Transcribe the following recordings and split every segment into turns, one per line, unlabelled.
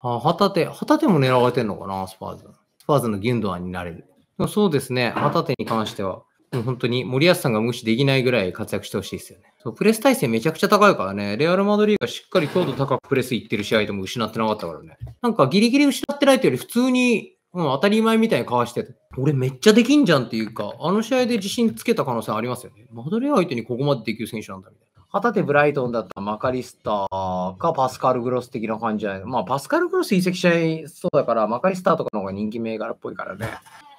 あ、旗手、旗手も狙われてんのかな、スパーズ。スパーズのギュンドアンになれる。そうですね、旗手に関しては、もう本当に森保さんが無視できないぐらい活躍してほしいですよね。そうプレス耐性めちゃくちゃ高いからね、レアル・マドリーがしっかり強度高くプレスいってる試合でも失ってなかったからね。なんかギリギリ失ってないというより普通に、うん、当たり前みたいにかわしてて、俺めっちゃできんじゃんっていうか、あの試合で自信つけた可能性ありますよね。マドリー相手にここまでできる選手なんだみたいな。旗手ブライトンだったらマカリスターかパスカル・グロス的な感じじゃない？まあパスカル・グロス移籍しちゃいそうだからマカリスターとかの方が人気銘柄っぽいからね。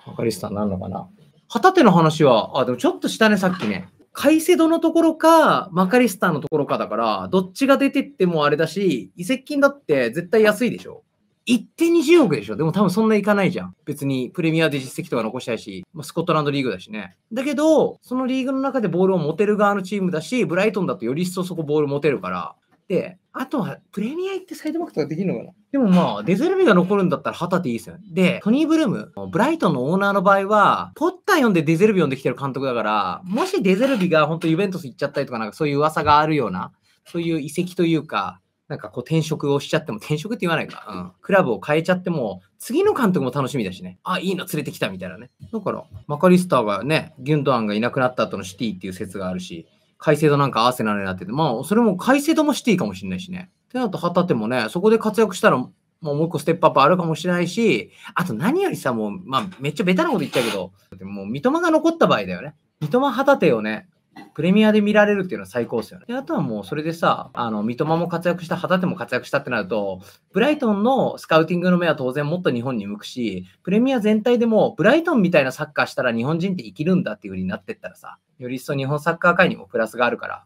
マカリスターなんのかな？旗手の話は、あ、でもちょっと下ね、さっきね。カイセドのところか、マカリスターのところかだから、どっちが出てってもあれだし、移籍金だって絶対安いでしょ行って20億でしょでも多分そんないかないじゃん。別にプレミアで実績とか残したいし、まあ、スコットランドリーグだしね。だけど、そのリーグの中でボールを持てる側のチームだし、ブライトンだとより一層そこボール持てるから、で、あとは、プレミア行ってサイドバックとかできるのかなでもまあ、デゼルビが残るんだったら旗手いいですよね。で、トニー・ブルーム、ブライトンのオーナーの場合は、ポッター読んでデゼルビ読んできてる監督だから、もしデゼルビが本当ユベントス行っちゃったりとか、なんかそういう噂があるような、そういう遺跡というか、なんかこう転職をしちゃっても、転職って言わないか。うん。クラブを変えちゃっても、次の監督も楽しみだしね。あ、いいの連れてきたみたいなね。だから、マカリスターがね、ギュンドアンがいなくなった後のシティっていう説があるし、カイセドなんかアーセナルになってて、まあ、それもカイセドもシティかもしれないしね。ってなると、旗手もね、そこで活躍したら、もうもう一個ステップアップあるかもしれないし、あと何よりさ、もう、まあ、めっちゃベタなこと言っちゃうけど、もう三笘が残った場合だよね。三笘旗手をね、プレミアで見られるっていうのは最高ですよね。で、あとはもうそれでさ、あの、三笘も活躍した、旗手も活躍したってなると、ブライトンのスカウティングの目は当然もっと日本に向くし、プレミア全体でも、ブライトンみたいなサッカーしたら日本人って生きるんだっていう風になってったらさ、より一層日本サッカー界にもプラスがあるから、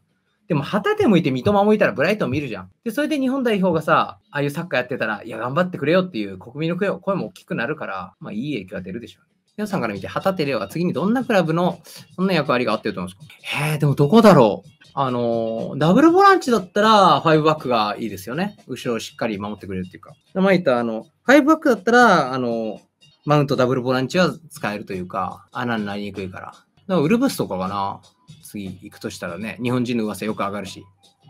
でも、旗手向いて三笘向いたらブライトン見るじゃん。で、それで日本代表がさ、ああいうサッカーやってたら、いや、頑張ってくれよっていう国民の声も大きくなるから、まあ、いい影響が出るでしょう、ね。皆さんから見て、旗手レは次にどんなクラブの、そんな役割があってると思うんですか？へえ、でもどこだろう？あの、ダブルボランチだったら、ファイブバックがいいですよね。後ろをしっかり守ってくれるっていうか。前言った、あの、ファイブバックだったら、あの、マウントダブルボランチは使えるというか、穴になりにくいから。だからウルブスとかかな。次行くとしたらね、日本人の噂よく上がるし。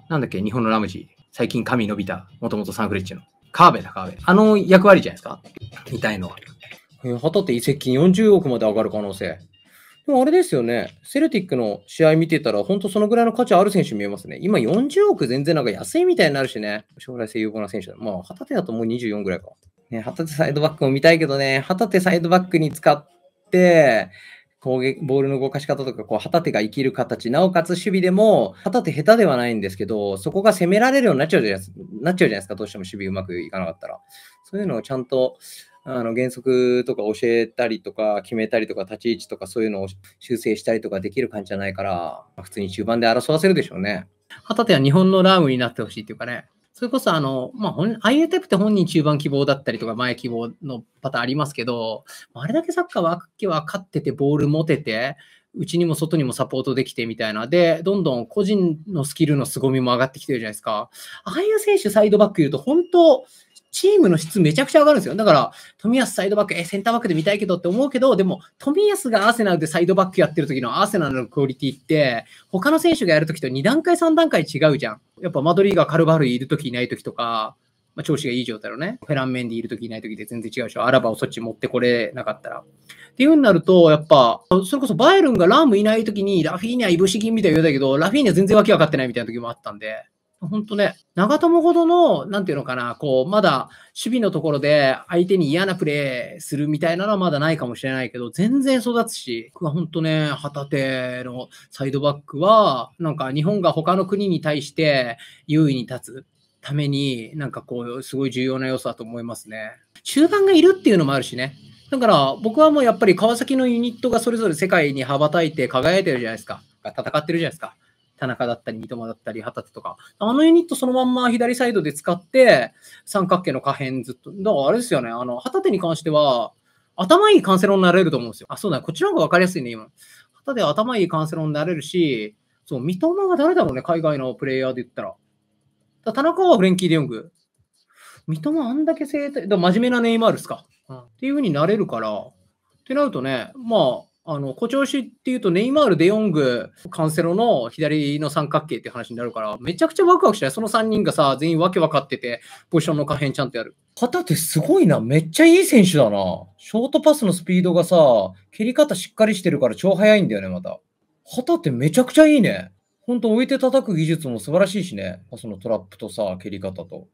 なんだっけ、日本のラムジー。最近髪伸びた、もともとサンフレッチェの。カーベだ、カーベ。あの役割じゃないですか？みたいのは。旗って移籍金40億まで上がる可能性。でもあれですよね。セルティックの試合見てたら、本当そのぐらいの価値ある選手見えますね。今40億全然なんか安いみたいになるしね。将来性有望な選手だ。まあ、旗手だともう24ぐらいか。ね、旗手サイドバックも見たいけどね、旗手サイドバックに使って、攻撃、ボールの動かし方とか、こう、旗手が生きる形、なおかつ守備でも、旗手下手ではないんですけど、そこが攻められるようになっちゃうじゃないですか、なっちゃうじゃないですか、どうしても守備うまくいかなかったら。そういうのをちゃんと、あの原則とか教えたりとか決めたりとか立ち位置とかそういうのを修正したりとかできる感じじゃないから、普通に中盤で争わせるでしょうね。旗手は日本のラームになってほしいっていうかね、それこそ、あの、まあ、IA タイプって本人中盤希望だったりとか、前希望のパターンありますけど、あれだけサッカーは分かってて、ボール持てて、内にも外にもサポートできてみたいな。で、どんどん個人のスキルの凄みも上がってきてるじゃないですか。ああいう選手サイドバックいると、本当チームの質めちゃくちゃ上がるんですよ。だから、富安サイドバック、え、センターバックで見たいけどって思うけど、でも、富安がアーセナルでサイドバックやってる時のアーセナルのクオリティって、他の選手がやる時と2段階、3段階違うじゃん。やっぱマドリーがカルバルいる時いない時とか、まあ、調子がいい状態のね、フェランメンディいる時いない時で全然違うでしょ。アラバをそっち持ってこれなかったら。っていう風になると、やっぱ、それこそバイエルンがラームいない時に、ラフィーニャ、いぶし銀みたいな言うたけど、ラフィーニャ全然わけ分かってないみたいな時もあったんで、本当ね、長友ほどの、なんていうのかな、こう、まだ守備のところで相手に嫌なプレーするみたいなのはまだないかもしれないけど、全然育つし、僕は本当ね、旗手のサイドバックは、なんか日本が他の国に対して優位に立つために、なんかこう、すごい重要な要素だと思いますね。中盤がいるっていうのもあるしね。だから僕はもうやっぱり川崎のユニットがそれぞれ世界に羽ばたいて輝いてるじゃないですか。戦ってるじゃないですか。田中だったり、三笘だったり、旗手とか。あのユニットそのまんま左サイドで使って、三角形の可変ずっと。だからあれですよね、あの、旗手に関しては、頭いいカンセロになれると思うんですよ。あ、そうだ、こっちの方が分かりやすいね、今。旗手は頭いいカンセロになれるし、そう、三笘が誰だろうね、海外のプレイヤーで言ったら。ら田中はフレンキー・デヨング。三笘あんだけ生態、だ真面目なネイマールですか、うん。っていう風になれるから、ってなるとね、まあ、あの、誇張しっていうと、ネイマール、デヨング、カンセロの左の三角形って話になるから、めちゃくちゃワクワクしない？その3人がさ、全員わけ分かってて、ポジションの可変ちゃんとやる。旗手すごいな。めっちゃいい選手だな。ショートパスのスピードがさ、蹴り方しっかりしてるから超速いんだよね、また。旗手めちゃくちゃいいね。ほんと置いて叩く技術も素晴らしいしね。パスのトラップとさ、蹴り方と。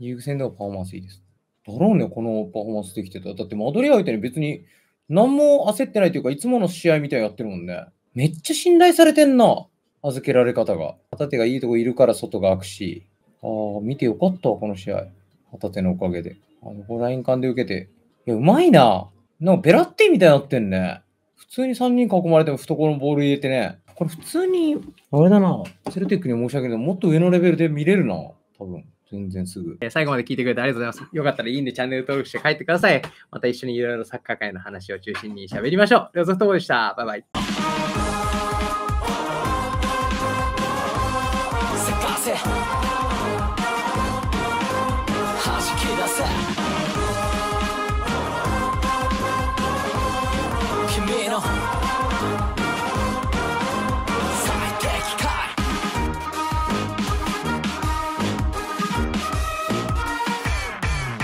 リーグ戦ではパフォーマンスいいです。だろうね、このパフォーマンスできてた。だってマドリア相手に別に何も焦ってないというか、いつもの試合みたいにやってるもんね。めっちゃ信頼されてんな。預けられ方が。旗手がいいとこいるから外が開くし。ああ、見てよかったわ、この試合。旗手のおかげで。あの、ライン間で受けて。いや、うまいな。なんかベラッティみたいになってんね。普通に3人囲まれても懐のボール入れてね。これ普通に、あれだな。セルティックに申し訳ないけど、もっと上のレベルで見れるな。多分。全然すぐ。最後まで聞いてくれてありがとうございます。よかったらいいんでチャンネル登録して帰ってください。また一緒にいろいろサッカー界の話を中心に喋りましょう。両ソフトボールでした。バイバイ。君の